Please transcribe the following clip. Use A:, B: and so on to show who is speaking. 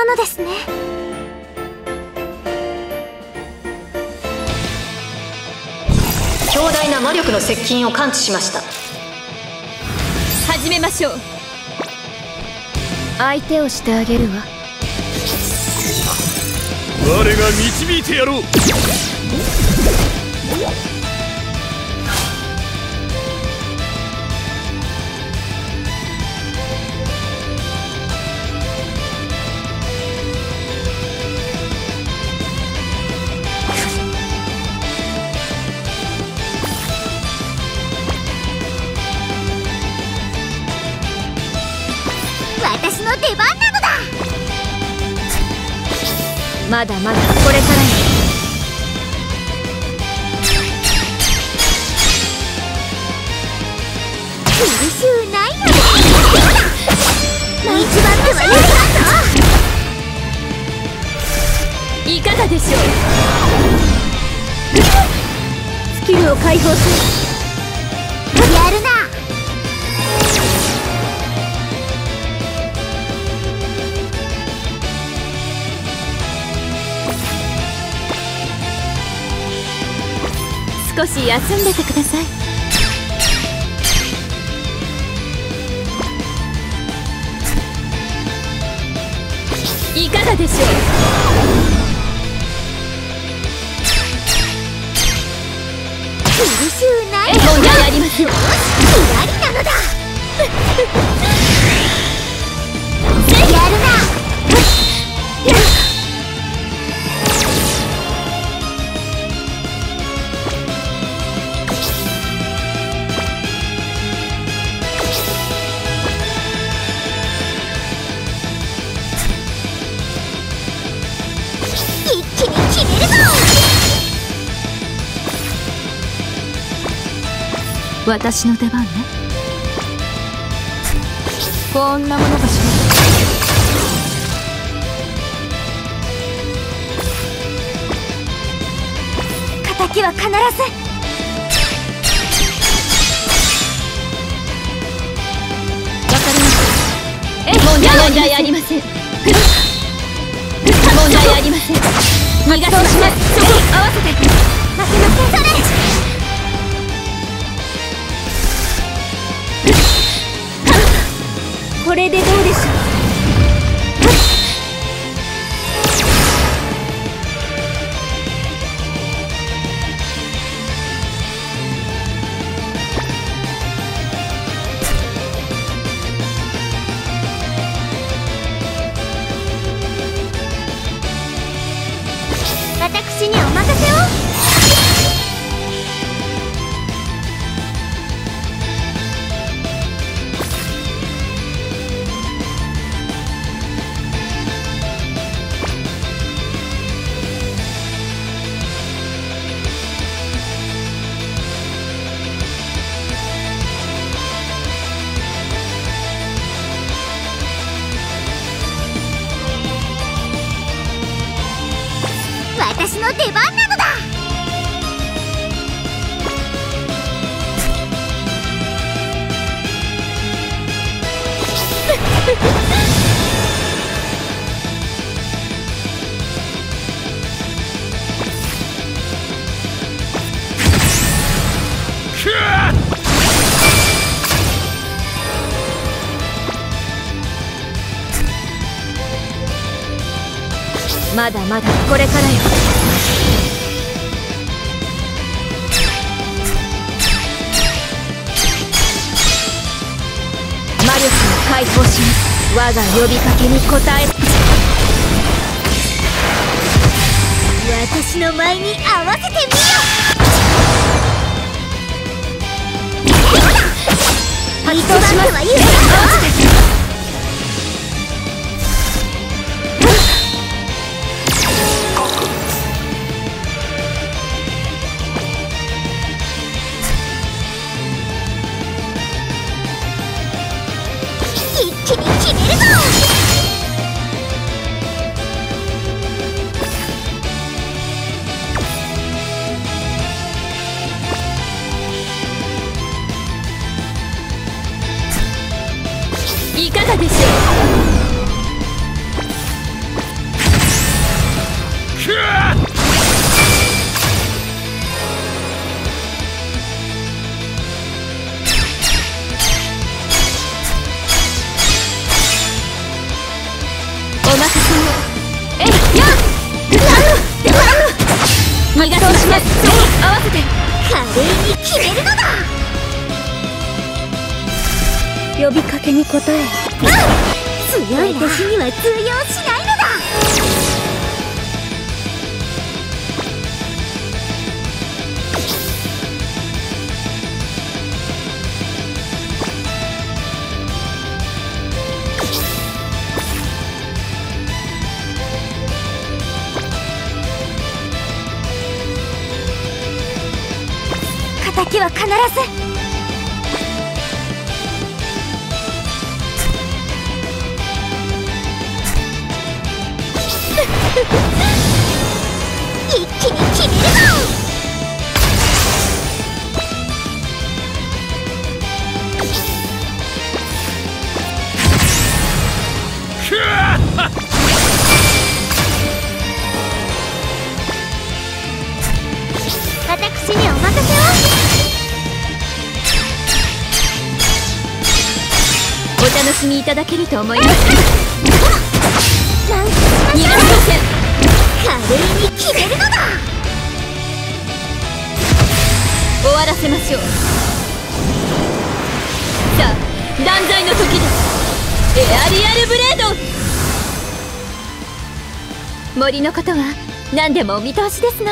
A: なのですね。
B: 強大な魔力の接近を感知しました。
C: 始めましょう。
A: 相手をしてあげるわ。
D: 我が導いてやろう
A: 出番なのだまだ。まだこれからよ苦しゅうないのだ一番手は許さんぞ
C: いかがでしょう
A: スキルを解放するやる
C: 少し休んでてください。いかがでしょう？りません私の出番ね。こんなものかし
A: 敵は必ず。
C: らえ問題問題ありま
A: 私にお任せを。の出番なのだ。
C: まだまだこれからよ。魔力を解放します。我が呼びかけに応え。
A: 私の舞に合わせてみよ。一番手は許
C: いかがでしょ
A: 通用しないのだ。敵は必ず一気に決めるぞ！私にお任せを。
C: お楽しみいただけると思います。ルブレード。森のことは何でもお見通しですの。